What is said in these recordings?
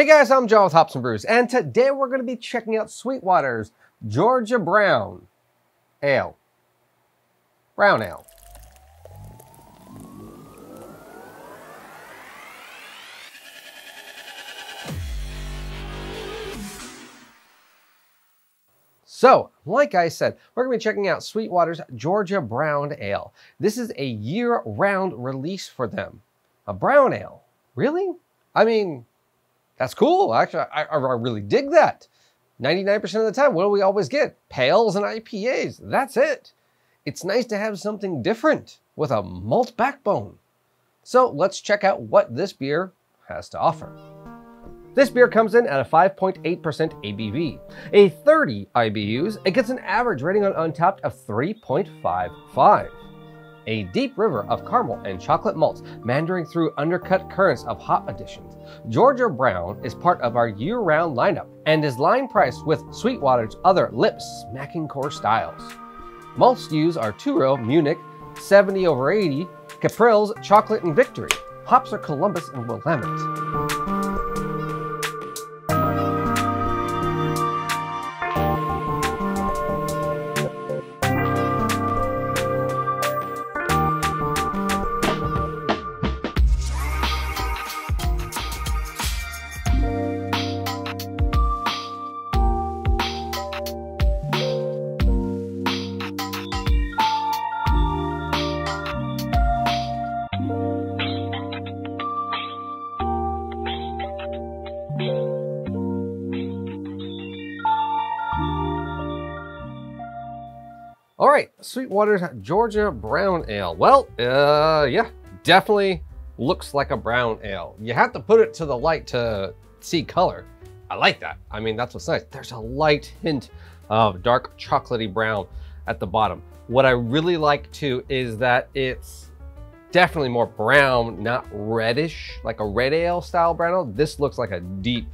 Hey guys, I'm John with Hops and Brews, and today we're going to be checking out Sweetwater's Georgia Brown Ale. Brown Ale. So, like I said, we're going to be checking out Sweetwater's Georgia Brown Ale. This is a year-round release for them. A brown ale? Really? I mean, that's cool. Actually, I, I really dig that. 99% of the time, what do we always get? Pales and IPAs. That's it. It's nice to have something different with a malt backbone. So let's check out what this beer has to offer. This beer comes in at a 5.8% ABV. A 30 IBUs, it gets an average rating on Untappd of 3.55. A deep river of caramel and chocolate malts meandering through undercut currents of hop additions. Georgia Brown is part of our year-round lineup and is line priced with Sweetwater's other lip-smacking core styles. Malts used are Two Row, Munich, 70 over 80, Carapils, Chocolate, and Victory. Hops are Columbus and Willamette. All right, Sweetwater's Georgia Brown Ale. Well, uh, yeah, definitely looks like a brown ale. You have to put it to the light to see color. I like that. I mean, that's what's nice. There's a light hint of dark chocolatey brown at the bottom. What I really like too is that it's definitely more brown, not reddish, like a red ale style brown ale. This looks like a deep,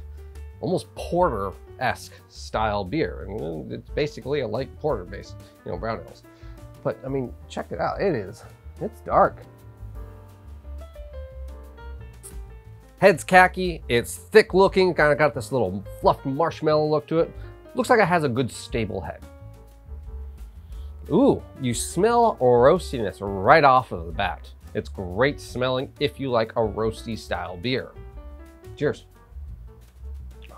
almost porter esque style beer. And it's basically a light porter based, you know, brown ales. But I mean, check it out. It is, it's dark. Head's khaki, it's thick looking, kind of got this little fluffed marshmallow look to it. Looks like it has a good stable head. Ooh, you smell roastiness right off of the bat. It's great smelling if you like a roasty style beer. Cheers.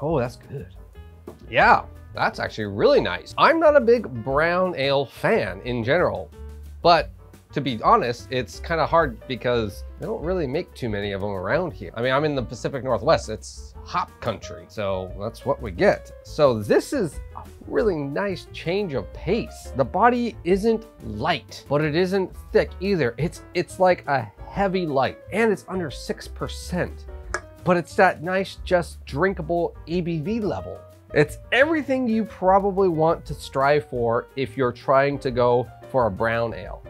Oh, that's good. Yeah, that's actually really nice. I'm not a big brown ale fan in general, but to be honest, it's kind of hard because they don't really make too many of them around here. I mean, I'm in the Pacific Northwest. It's hop country, so that's what we get. So this is a really nice change of pace. The body isn't light, but it isn't thick either. It's, it's like a heavy light, and it's under 6%. But it's that nice, just drinkable ABV level. It's everything you probably want to strive for if you're trying to go for a brown ale.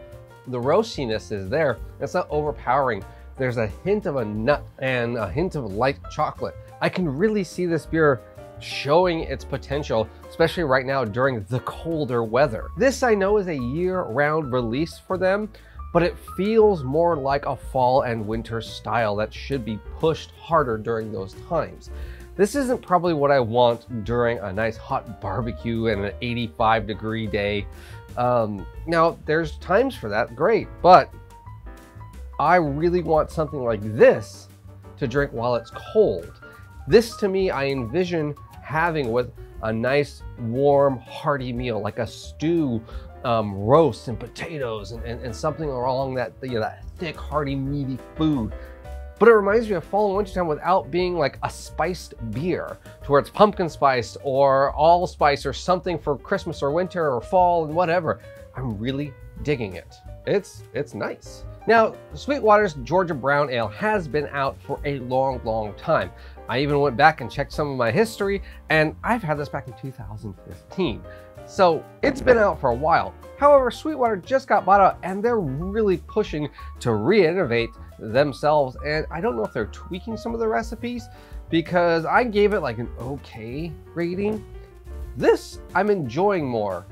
The roastiness is there. It's not overpowering. There's a hint of a nut and a hint of light chocolate. I can really see this beer showing its potential, especially right now during the colder weather. This I know is a year-round release for them, but it feels more like a fall and winter style that should be pushed harder during those times. This isn't probably what I want during a nice hot barbecue and an 85 degree day. Um, now, there's times for that, great, but I really want something like this to drink while it's cold. This to me, I envision having with a nice, warm, hearty meal, like a stew, um, roast and potatoes and, and, and something along that, you know, that thick, hearty, meaty food but it reminds me of fall and wintertime without being like a spiced beer to where it's pumpkin spiced or allspice or something for Christmas or winter or fall and whatever. I'm really digging it. It's, it's nice. Now, Sweetwater's Georgia Brown Ale has been out for a long, long time. I even went back and checked some of my history, and I've had this back in 2015. So it's been out for a while. However, Sweetwater just got bought out and they're really pushing to re-innovate themselves. And I don't know if they're tweaking some of the recipes because I gave it like an okay rating. This I'm enjoying more.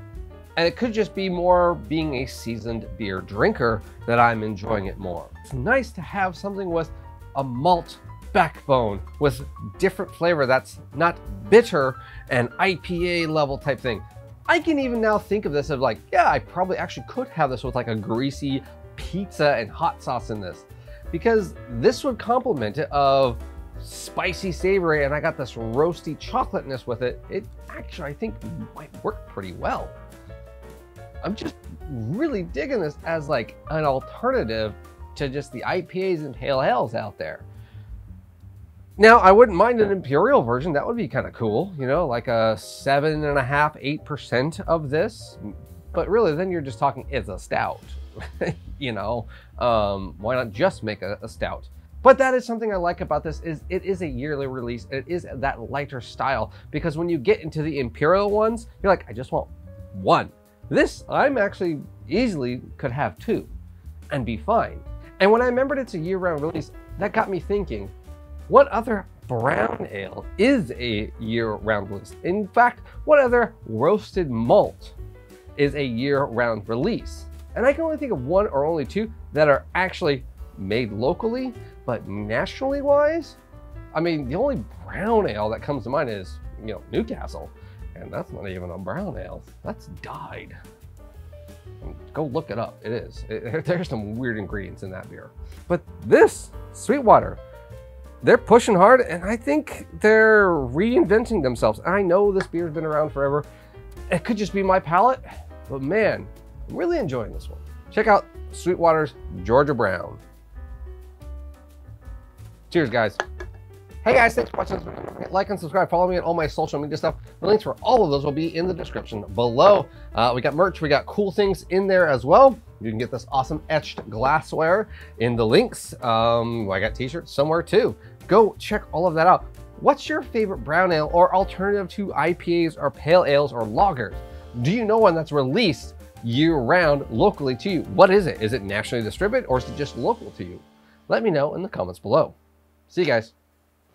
And it could just be more being a seasoned beer drinker that I'm enjoying it more. It's nice to have something with a malt backbone with different flavor that's not bitter and IPA level type thing. I can even now think of this as like, yeah, I probably actually could have this with like a greasy pizza and hot sauce in this because this would complement it of spicy savory and I got this roasty chocolateness with it. It actually, I think might work pretty well. I'm just really digging this as like an alternative to just the IPAs and pale ales out there. Now, I wouldn't mind an imperial version. That would be kind of cool, you know, like a seven and a half, eight percent of this. But really, then you're just talking it's a stout. you know, um, why not just make a, a stout? But that is something I like about this is it is a yearly release. It is that lighter style because when you get into the imperial ones, you're like, I just want one. This I'm actually easily could have two and be fine. And when I remembered it's a year-round release, that got me thinking, what other brown ale is a year-round release? In fact, what other roasted malt is a year-round release? And I can only think of one or only two that are actually made locally, but nationally wise, I mean, the only brown ale that comes to mind is, you know, Newcastle. And that's not even a brown ale. That's dyed. Go look it up. It is. It, there's some weird ingredients in that beer. But this, Sweetwater, they're pushing hard, and I think they're reinventing themselves. I know this beer's been around forever. It could just be my palate, but man, I'm really enjoying this one. Check out Sweetwater's Georgia Brown. Cheers, guys. Hey guys, thanks for watching. Like and subscribe. Follow me on all my social media stuff. The links for all of those will be in the description below. Uh, we got merch. We got cool things in there as well. You can get this awesome etched glassware in the links. Um, I got t-shirts somewhere too. Go check all of that out. What's your favorite brown ale or alternative to IPAs or pale ales or lagers? Do you know one that's released year round locally to you? What is it? Is it nationally distributed or is it just local to you? Let me know in the comments below. See you guys.